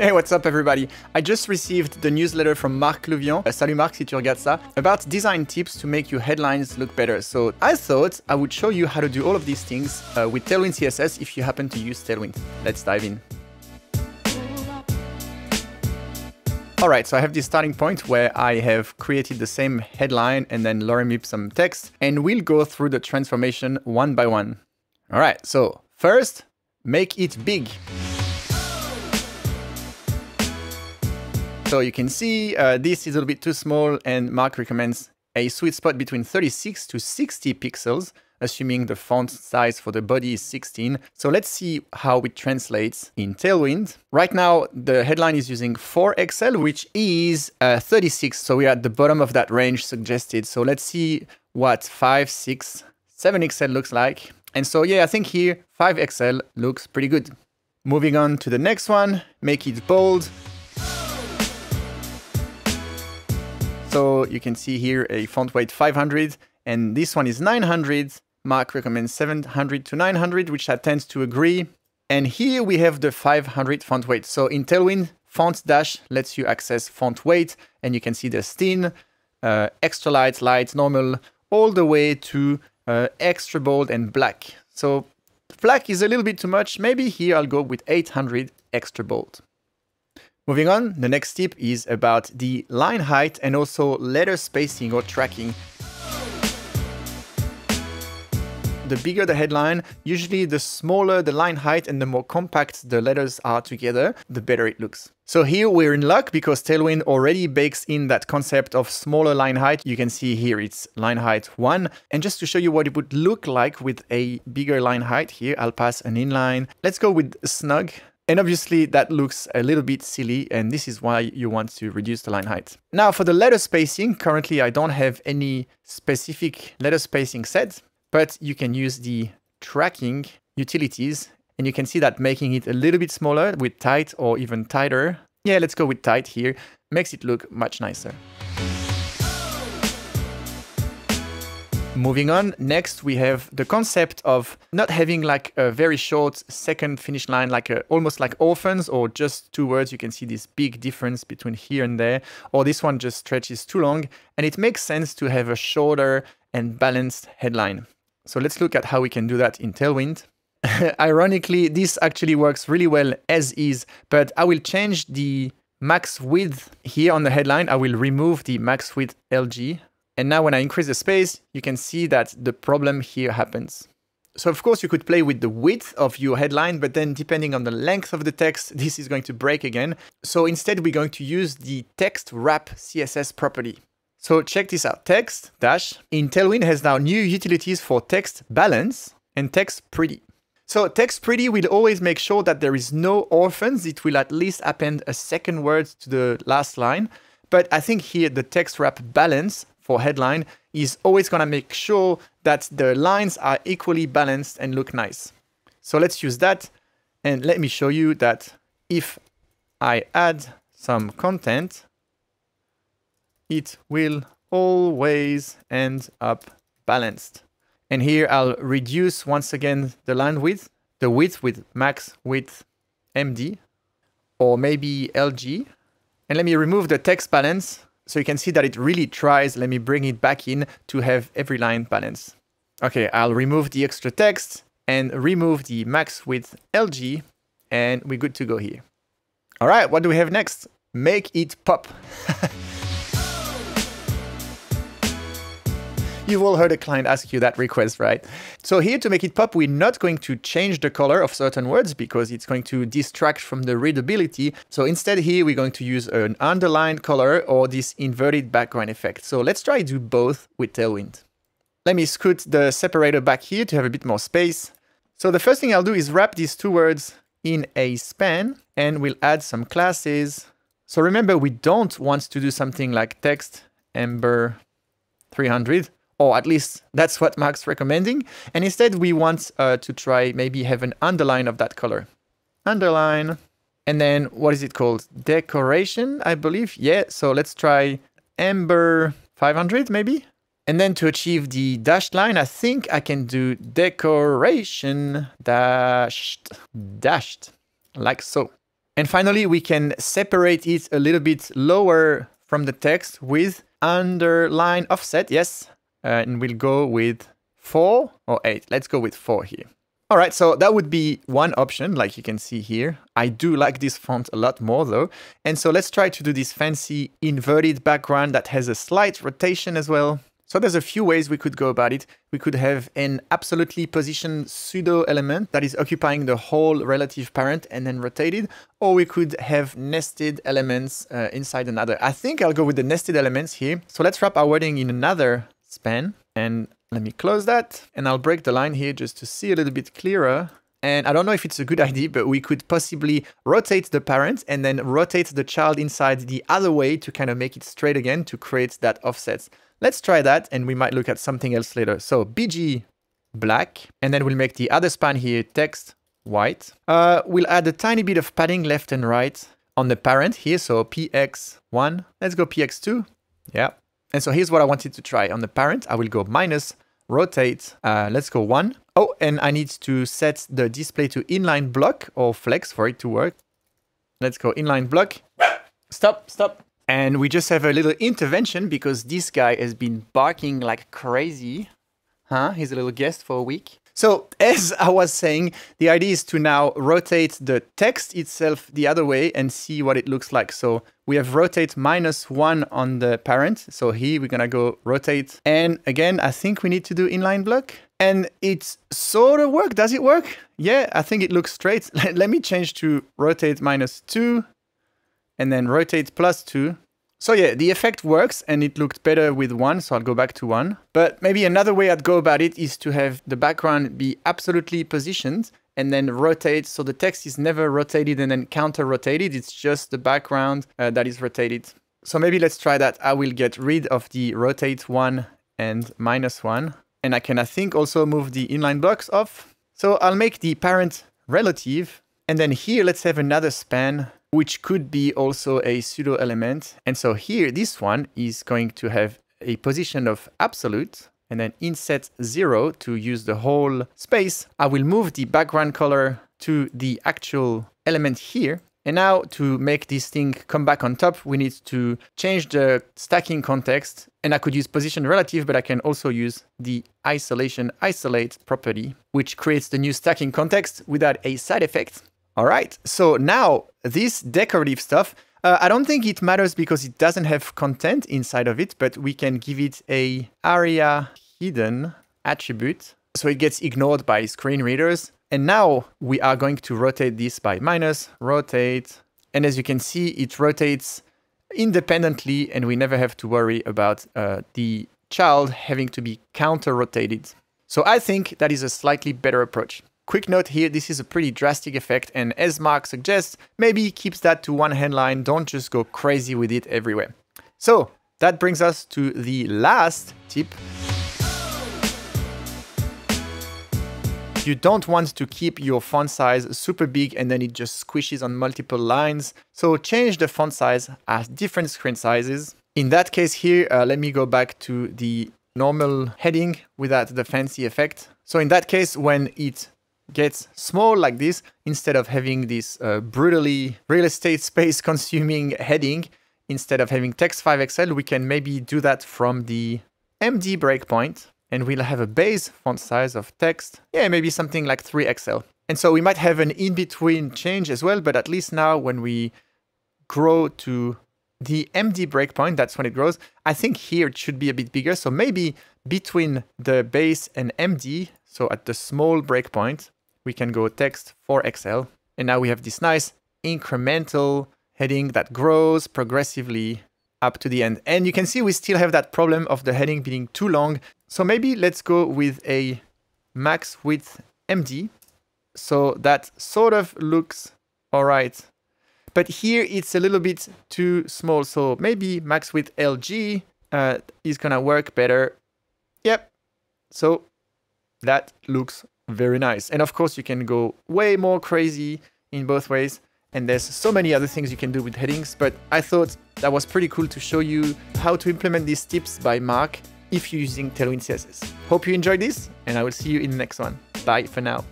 Hey, what's up everybody? I just received the newsletter from Marc Louvion, uh, salut Marc si tu regardes ça, about design tips to make your headlines look better. So I thought I would show you how to do all of these things uh, with Tailwind CSS if you happen to use Tailwind. Let's dive in. Alright, so I have this starting point where I have created the same headline and then lorem ipsum text, and we'll go through the transformation one by one. Alright, so first, make it big. So you can see uh, this is a little bit too small and Marc recommends a sweet spot between 36 to 60 pixels, assuming the font size for the body is 16. So let's see how it translates in Tailwind. Right now, the headline is using 4XL, which is uh, 36. So we're at the bottom of that range suggested. So let's see what 5, 6, 7XL looks like. And so, yeah, I think here 5XL looks pretty good. Moving on to the next one, make it bold. So you can see here a font weight 500 and this one is 900. Marc recommends 700 to 900, which I tend to agree. And here we have the 500 font weight. So in Tailwind, font dash lets you access font weight and you can see the thin, uh, extra light, light, normal, all the way to uh, extra bold and black. So black is a little bit too much. Maybe here I'll go with 800 extra bold. Moving on, the next tip is about the line height and also letter spacing or tracking. The bigger the headline, usually the smaller the line height and the more compact the letters are together, the better it looks. So here we're in luck because Tailwind already bakes in that concept of smaller line height. You can see here it's line height 1. And just to show you what it would look like with a bigger line height here, I'll pass an inline. Let's go with snug and obviously that looks a little bit silly and this is why you want to reduce the line height. Now for the letter spacing, currently I don't have any specific letter spacing set, but you can use the tracking utilities and you can see that making it a little bit smaller with tight or even tighter. Yeah, let's go with tight here. Makes it look much nicer. Moving on, next we have the concept of not having like a very short second finish line, like a, almost like orphans or just two words. You can see this big difference between here and there, or this one just stretches too long. And it makes sense to have a shorter and balanced headline. So let's look at how we can do that in Tailwind. Ironically, this actually works really well as is, but I will change the max width here on the headline. I will remove the max width LG and now when I increase the space, you can see that the problem here happens. So of course you could play with the width of your headline, but then depending on the length of the text, this is going to break again. So instead we're going to use the text wrap CSS property. So check this out, text dash in Tailwind has now new utilities for text balance and text pretty. So text pretty will always make sure that there is no orphans. It will at least append a second word to the last line. But I think here the text wrap balance headline is always going to make sure that the lines are equally balanced and look nice. So let's use that. And let me show you that if I add some content, it will always end up balanced. And here I'll reduce once again the line width, the width with max width MD, or maybe LG. And let me remove the text balance so you can see that it really tries. Let me bring it back in to have every line balance. Okay, I'll remove the extra text and remove the max width LG and we're good to go here. All right, what do we have next? Make it pop. You've all heard a client ask you that request, right? So here to make it pop, we're not going to change the color of certain words because it's going to distract from the readability. So instead here, we're going to use an underlined color or this inverted background effect. So let's try do both with Tailwind. Let me scoot the separator back here to have a bit more space. So the first thing I'll do is wrap these two words in a span and we'll add some classes. So remember, we don't want to do something like text amber 300 or at least that's what Marc's recommending. And instead we want uh, to try maybe have an underline of that color. Underline. And then what is it called? Decoration, I believe. Yeah, so let's try Amber 500 maybe. And then to achieve the dashed line, I think I can do decoration dashed, dashed, like so. And finally, we can separate it a little bit lower from the text with underline offset. Yes. Uh, and we'll go with four or eight. Let's go with four here. All right, so that would be one option, like you can see here. I do like this font a lot more though. And so let's try to do this fancy inverted background that has a slight rotation as well. So there's a few ways we could go about it. We could have an absolutely positioned pseudo element that is occupying the whole relative parent and then rotated, or we could have nested elements uh, inside another. I think I'll go with the nested elements here. So let's wrap our wording in another span and let me close that and I'll break the line here just to see a little bit clearer. And I don't know if it's a good idea, but we could possibly rotate the parent and then rotate the child inside the other way to kind of make it straight again to create that offset. Let's try that and we might look at something else later. So BG black, and then we'll make the other span here text white. Uh, we'll add a tiny bit of padding left and right on the parent here. So PX1, let's go PX2. Yeah, and so here's what I wanted to try. On the parent, I will go minus, rotate, uh, let's go one. Oh, and I need to set the display to inline block or flex for it to work. Let's go inline block. Stop, stop. And we just have a little intervention because this guy has been barking like crazy. Huh? He's a little guest for a week. So as I was saying, the idea is to now rotate the text itself the other way and see what it looks like. So we have rotate minus one on the parent. So here we're gonna go rotate. And again, I think we need to do inline block. And it sort of work. Does it work? Yeah, I think it looks straight. Let me change to rotate minus two and then rotate plus two. So yeah, the effect works and it looked better with one, so I'll go back to one. But maybe another way I'd go about it is to have the background be absolutely positioned and then rotate. So the text is never rotated and then counter rotated. It's just the background uh, that is rotated. So maybe let's try that. I will get rid of the rotate one and minus one. And I can, I think, also move the inline blocks off. So I'll make the parent relative. And then here, let's have another span which could be also a pseudo element. And so here, this one is going to have a position of absolute and then inset zero to use the whole space. I will move the background color to the actual element here. And now to make this thing come back on top, we need to change the stacking context. And I could use position relative, but I can also use the isolation isolate property, which creates the new stacking context without a side effect. All right, so now this decorative stuff, uh, I don't think it matters because it doesn't have content inside of it, but we can give it a aria hidden attribute. So it gets ignored by screen readers. And now we are going to rotate this by minus, rotate. And as you can see, it rotates independently and we never have to worry about uh, the child having to be counter rotated. So I think that is a slightly better approach. Quick note here, this is a pretty drastic effect and as Marc suggests, maybe keeps that to one handline, don't just go crazy with it everywhere. So that brings us to the last tip. You don't want to keep your font size super big and then it just squishes on multiple lines. So change the font size at different screen sizes. In that case here, uh, let me go back to the normal heading without the fancy effect. So in that case, when it gets small like this, instead of having this uh, brutally real estate space consuming heading, instead of having text 5XL, we can maybe do that from the MD breakpoint and we'll have a base font size of text, yeah, maybe something like 3XL. And so we might have an in-between change as well, but at least now when we grow to the MD breakpoint, that's when it grows. I think here it should be a bit bigger. So maybe between the base and MD, so at the small breakpoint, we can go text 4XL. And now we have this nice incremental heading that grows progressively up to the end. And you can see we still have that problem of the heading being too long. So maybe let's go with a max width MD. So that sort of looks all right. But here it's a little bit too small. So maybe max width LG uh, is gonna work better. Yep. So that looks very nice. And of course, you can go way more crazy in both ways. And there's so many other things you can do with headings, but I thought that was pretty cool to show you how to implement these tips by Marc if you're using Tailwind CSS. Hope you enjoyed this, and I will see you in the next one. Bye for now.